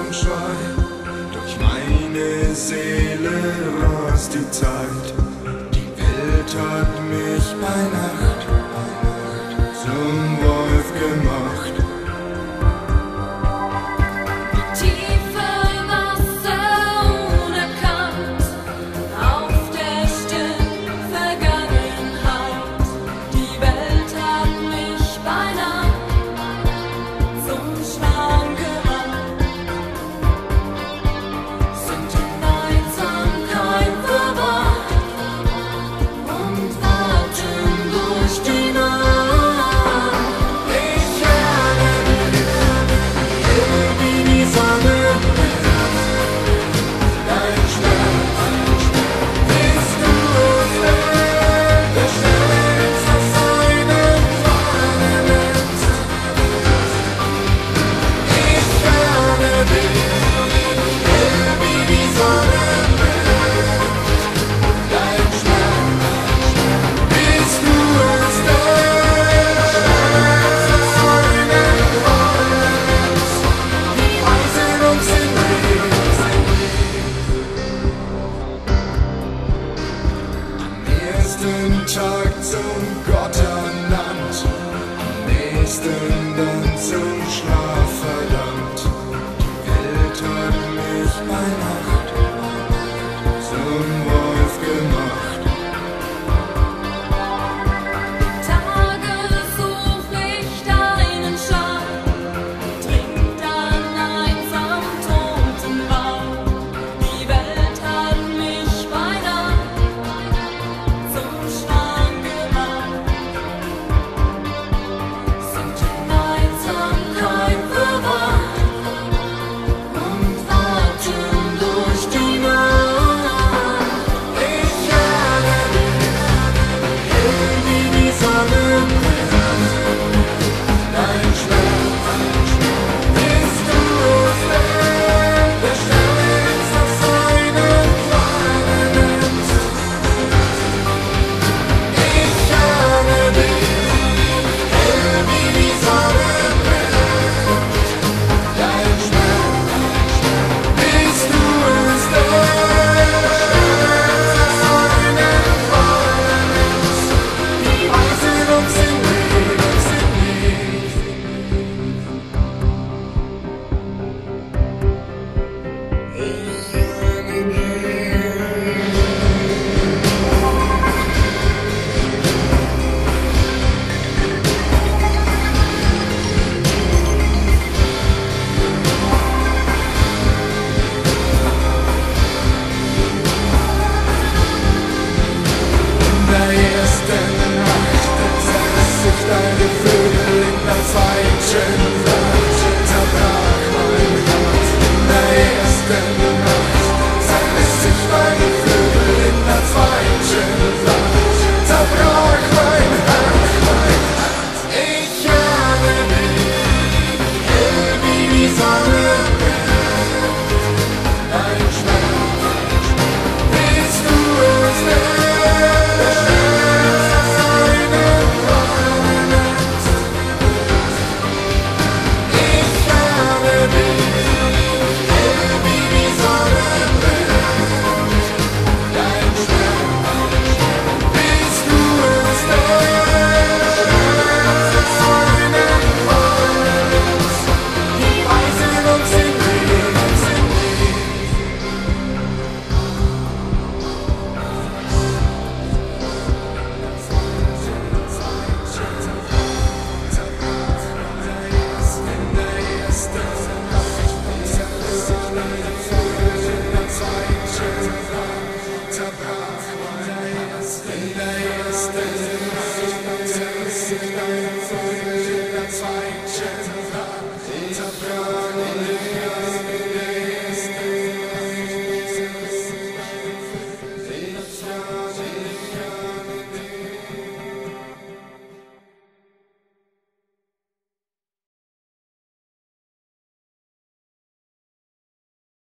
und Scheu. Durch meine Seele rast die Zeit. Die Welt hat mich beinahe. Westen tagt zum Gott. gone